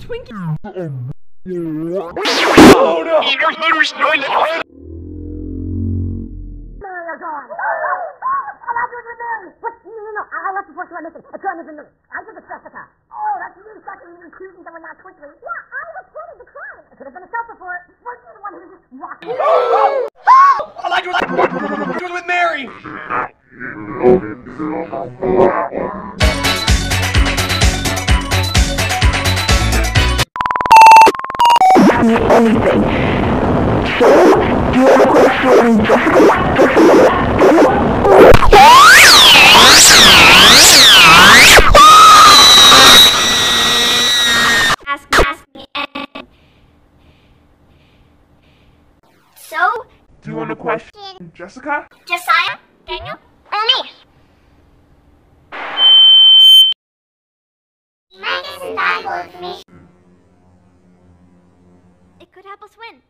Twinkie. Oh no! I left before she went missing. I couldn't even I did the Jessica. Oh, that's really fucking really cute and someone not quickly. Yeah, I was ready to cry. It could have been a self report. Weren't you the one who was just walking? I like it with, with Mary! Anything. So, you have a question, Jessica? Ask me, ask me, and so Do you want a question, Jessica? Josiah, Daniel, or me? Minus valuable information. It could help us win.